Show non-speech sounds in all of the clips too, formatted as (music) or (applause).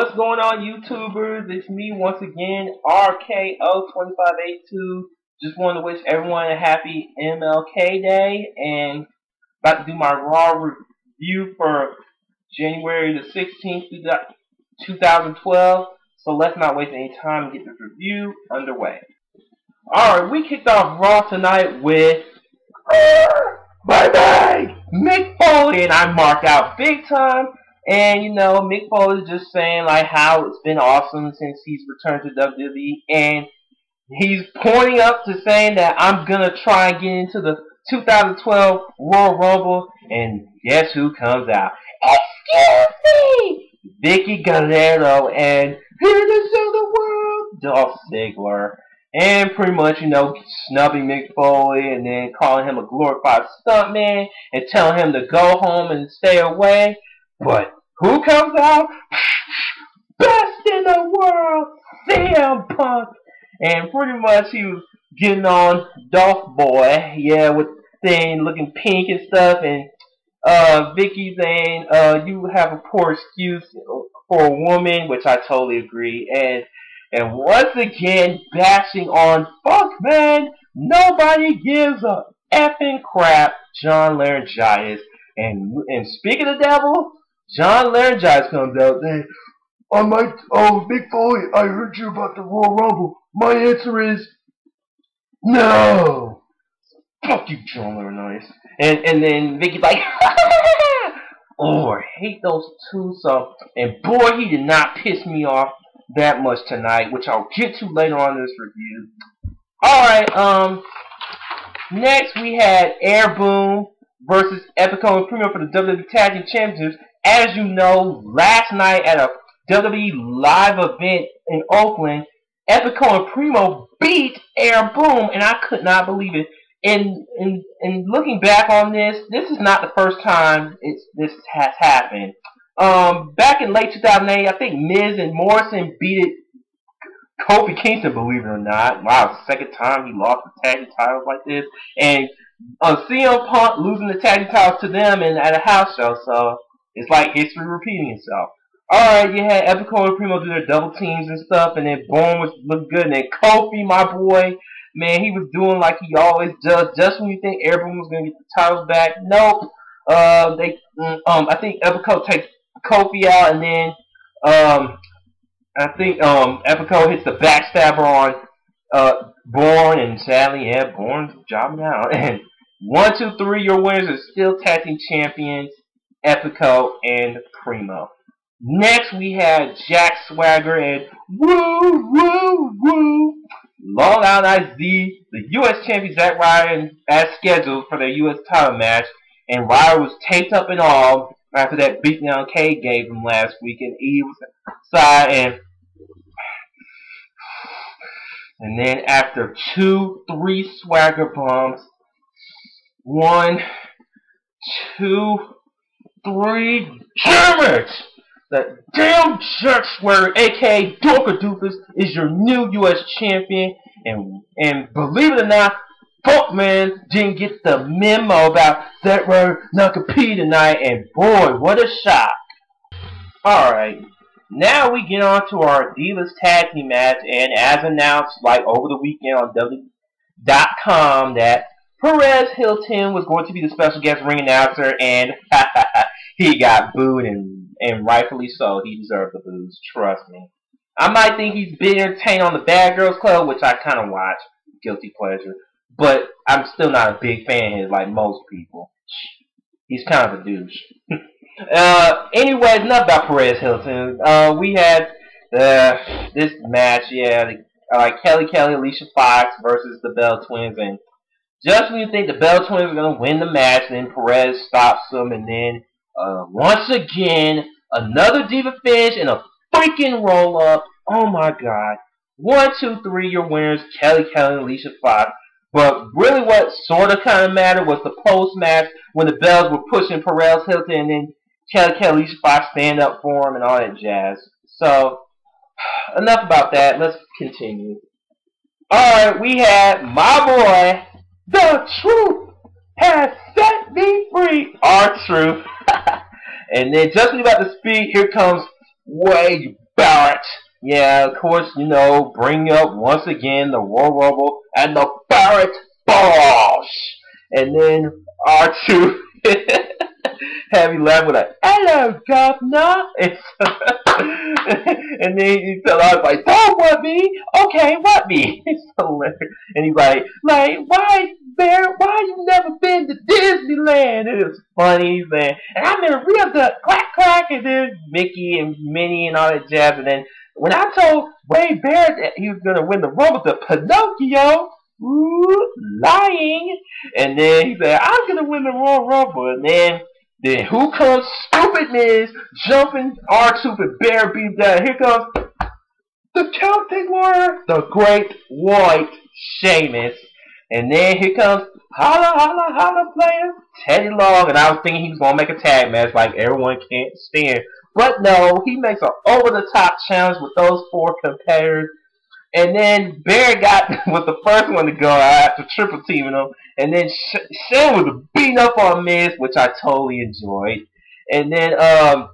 What's going on, YouTubers? It's me once again, RKO2582. Just want to wish everyone a happy MLK Day and about to do my Raw review for January the 16th, 2012. So let's not waste any time and get this review underway. Alright, we kicked off Raw tonight with Bye Bye Mick Foley and I marked out big time and you know, Mick Foley is just saying like how it's been awesome since he's returned to WWE, and he's pointing up to saying that I'm gonna try and get into the 2012 Royal Rumble, and guess who comes out? Excuse me, Vickie Guerrero, and here to show the world, Dolph Ziggler. And pretty much, you know, snubbing Mick Foley and then calling him a glorified stuntman and telling him to go home and stay away. But who comes out? Best in the world, CM Punk. And pretty much he was getting on Dolph Boy, yeah, with thing looking pink and stuff, and uh, Vickie saying, uh, you have a poor excuse for a woman, which I totally agree, and and once again bashing on fuck man, nobody gives a effing crap, John Laurinaitis. And and speaking of the devil, John Laurinaitis comes out saying, on my, oh, Mick Foley, I heard you about the Royal Rumble. My answer is, no. Fuck you, John Laurinaitis. And, and then Vickie's like, (laughs) oh, I hate those two, so, and boy, he did not piss me off that much tonight, which I'll get to later on in this review. Alright, um, next we had Air Boom versus Epico and Primo for the WWE Tag Team Championships as you know, last night at a WWE live event in Oakland, Epico and Primo beat Air Boom, and I could not believe it. And, and, and looking back on this, this is not the first time this has happened. Um, back in late 2008, I think Miz and Morrison beat it Kofi Kingston, believe it or not. Wow, second time he lost the tag titles like this. And uh, CM Punk losing the tag titles to them and at a house show. So it's like history repeating itself. Alright, you had Epico and Primo do their double teams and stuff, and then Boom was looked good, and then Kofi, my boy, man, he was doing like he always does. Just when you think everyone was gonna get the titles back, nope. Uh, they, mm, um, I think Epico takes Kofi out, and then, um, I think um, Epico hits the backstabber on uh, Bourne, and sadly, yeah, Bourne's jobbing (laughs) out. And one, two, three, your winners are still tag team champions. Epico, and Primo. Next, we had Jack Swagger and Woo Woo Woo. Long Island IZ, the U.S. champion Zack Ryder as scheduled for their U.S. title match, and Ryder was taped up and all after that beatdown K gave him last week, and he was side and and then after two, three swagger bombs, one, two, three. Damn it! That damn jerk swear, aka Dorka Doofus, is your new U.S. champion. And and believe it or not, Man didn't get the memo about that word not compete tonight. And boy, what a shock! Alright, now we get on to our Divas Tag Team match. And as announced, like over the weekend on W.com, that Perez Hilton was going to be the special guest ring announcer, and (laughs) he got booed, and, and rightfully so. He deserved the boos, trust me. I might think he's been entertained on the Bad Girls Club, which I kind of watch, guilty pleasure, but I'm still not a big fan of his like most people. He's kind of a douche. (laughs) uh, anyway, enough about Perez Hilton. Uh, we had uh, this match, yeah, like uh, Kelly Kelly, Alicia Fox versus the Bella Twins, and just when you think the Bella Twins are going to win the match, then Perez stops them, and then uh, once again, another Diva finish and a freaking roll up. Oh my god. One, two, three, your winners, Kelly Kelly and Alicia Fox. But really what sort of kind of mattered was the post match when the Bellas were pushing Perez Hilton and then Kelly Kelly Alicia Fox stand up for him and all that jazz. So, (sighs) enough about that. Let's continue. Alright, we had my boy, the truth has me free. our truth. (laughs) and then just when about to speak, here comes Wade Barrett. Yeah, of course, you know, bring up once again the Royal Rumble and the Barrett Balls. And then R2 (laughs) (laughs) have you with a hello governor. And, (laughs) and then he tell us like don't what me. Okay what me? (laughs) It's hilarious. And he's like like why bear why you never been to Disneyland? It is funny man. And I'm in a real good quack quack and then Mickey and Minnie and all that jazz. And then when I told Wade Barrett that he was gonna win the role with Pinocchio Ooh, lying. And then he said, I'm going to win the Royal Rumble. And then then who comes stupid Miz jumping R2 with bear beat down? Here comes the Celtic Warrior, the great white Sheamus. And then here comes holla holla holla player Teddy Long. And I was thinking he was gonna make a tag match like everyone can't stand. But no, he makes an over the top challenge with those four competitors. And then Bear got (laughs) was the first one to go after triple teaming him. And then Shane was beating up on Miz, which I totally enjoyed. And then um,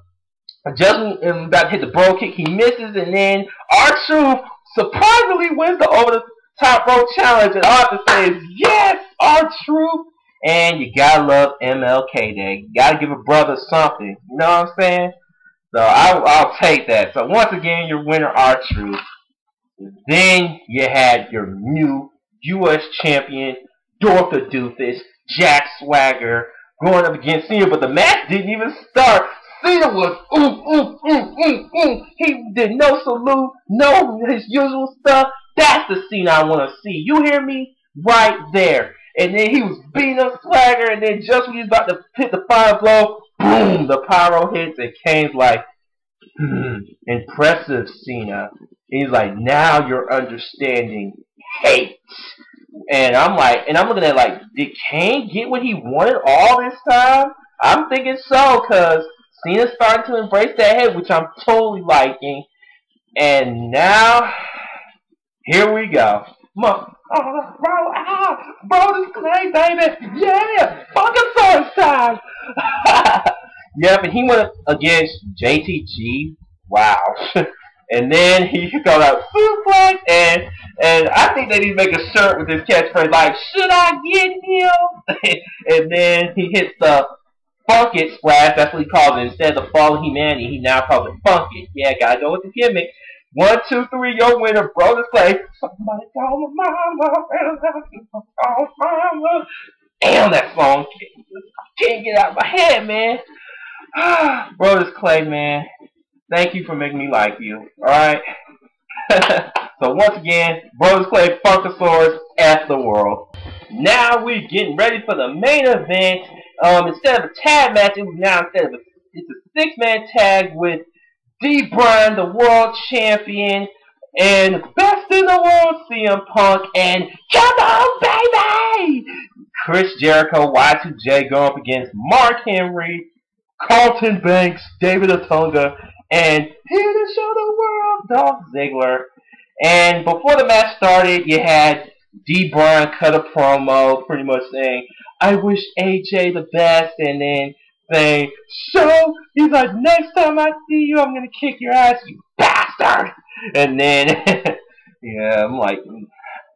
Justin about to hit the Brogue kick, he misses, and then R-Truth surprisingly wins the over the top rope challenge. And Arthur I have to say is yes, R-Truth. And you gotta love MLK Day. You gotta give a brother something. You know what I'm saying? So I, I'll take that. So once again, your winner R-Truth. Then you had your new U.S. champion Dorka Doofus, Jack Swagger, going up against Cena, but the match didn't even start. Cena was ooh, ooh, ooh, ooh, ooh. He did no salute, no his usual stuff. That's the scene I want to see. You hear me? Right there. And then he was beating up Swagger, and then just when he's about to hit the fire blow, boom, the pyro hits, and Kane's like, hmm, impressive, Cena. He's like, now you're understanding hate. And I'm like, and I'm looking at like, did Kane get what he wanted all this time? I'm thinking so, cause Cena's starting to embrace that head, which I'm totally liking. And now, here we go. Mo- oh, bro, ah, bro, this Clay, baby, yeah, Funkasaurus time. (laughs) yep, and he went against JTG. Wow. (laughs) and then he got out suplex, and and I think they need to make a shirt with his catchphrase like, "Should I get him?" (laughs) and then he hits the Funk It splash. That's what he calls it. Instead of fallen humanity, he now calls it Funk It. Yeah, gotta go with the gimmick. One, two, three, your winner, bro. This play. Somebody call my mama. Call mama. Damn, that song can't get out of my head, man. (sighs) Brodus Clay, man. Thank you for making me like you. Alright? (laughs) so once again, Brodus Clay Funkasaurus at the world. Now we're getting ready for the main event. Um, instead of a tag match, it was now instead of a, it's a six-man tag with D. Bryan, the world champion, and best in the world, CM Punk, and come on, baby! Chris Jericho, Y2J going up against Mark Henry, Carlton Banks, David Otunga, and here to show the world, Dolph Ziggler. And before the match started, you had D. Bryan cut a promo, pretty much saying, "I wish AJ the best," and then saying, "So he's like, next time I see you, I'm gonna kick your ass, you bastard." And then, (laughs) yeah, I'm like, mm,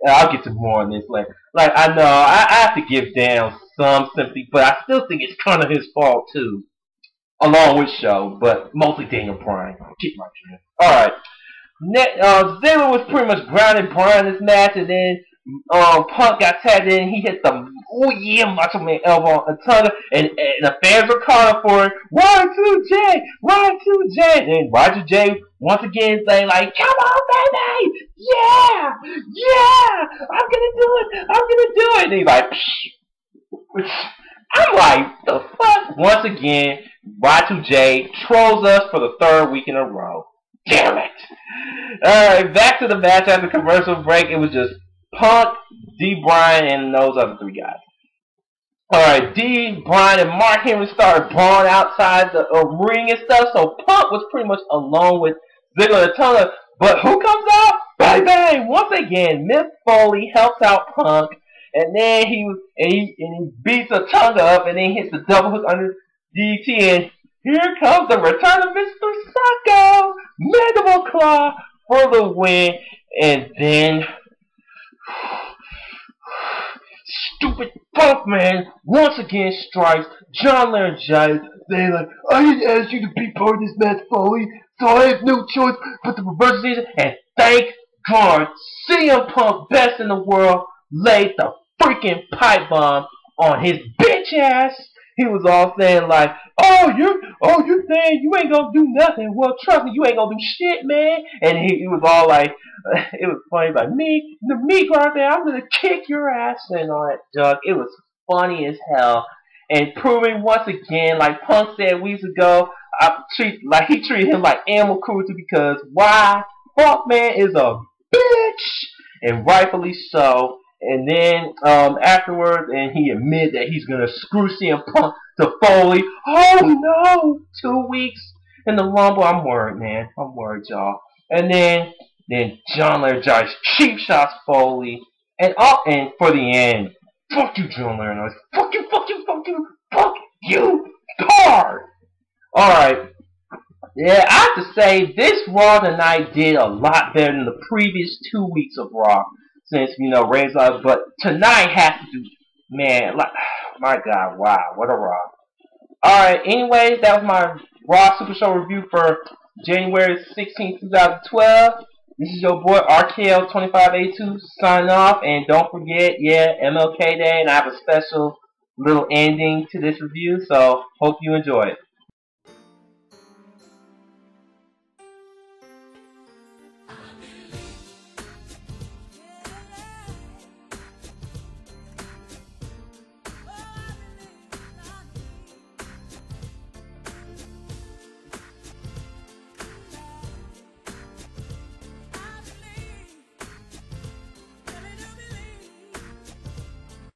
I'll get to more on this later. Like, I know I, I have to give down some sympathy, but I still think it's kind of his fault too along with Show, but mostly Daniel Bryan. Keep my chin. Alright. Uh, Ziggler was pretty much grounded Bryan this match, and then um, Punk got tagged in. He hit the oh yeah Macho Man elbow on Otunga, and, and the fans were calling for it. Y2J, Y2J, and Roger J once again saying like, "Come on, baby, yeah, yeah, I'm gonna do it, I'm gonna do it." And he's like, Psh. I'm like, the fuck? Once again, Y2J trolls us for the third week in a row. Damn it! Alright, back to the match after commercial break. It was just Punk, D. Bryan, and those other three guys. Alright, D. Bryan and Mark Henry started brawling outside the ring and stuff, so Punk was pretty much alone with Ziggler and Tunnel. But who comes out? Bang bang! Once again, Mick Foley helps out Punk, and then he and he, and he beats Otunga up, and then hits the double hook under DT and Here comes the return of Mr. Socko! Mandible Claw for the win. And then stupid Punk Man once again strikes John Laurinaitis, saying like, I didn't ask you to be part of this match, Foley, so I have no choice but to reverse season. And thank God, CM Punk, best in the world, laid the freaking pipe bomb on his bitch ass. He was all saying like, "Oh, you, oh, you saying you ain't gonna do nothing? Well, trust me, you ain't gonna do shit, man." And he, he was all like, (laughs) it was funny, like me, the me out there, I'm gonna kick your ass and all that junk. It was funny as hell, and proving once again, like Punk said weeks ago, I treat like he treated him like animal cruelty because why? Punk man is a bitch, and rightfully so. And then um, afterwards, and he admitted that he's gonna screw CM Punk to Foley. Oh no! Two weeks in the Rumble. I'm worried, man. I'm worried, y'all. And then then John Laurinaitis cheap shots Foley, and all and for the end, fuck you, John Laurinaitis. Fuck you, fuck you, fuck you, fuck you, hard. All right. Yeah, I have to say this Raw tonight did a lot better than the previous two weeks of Raw since you know Reigns lost. But tonight has to do, man. Like, my God, wow, what a Raw! All right. Anyways, that was my Raw Super Show review for January 16, 2012. This is your boy RKO2582 signing off, and don't forget, yeah, MLK Day, and I have a special little ending to this review. So hope you enjoy it.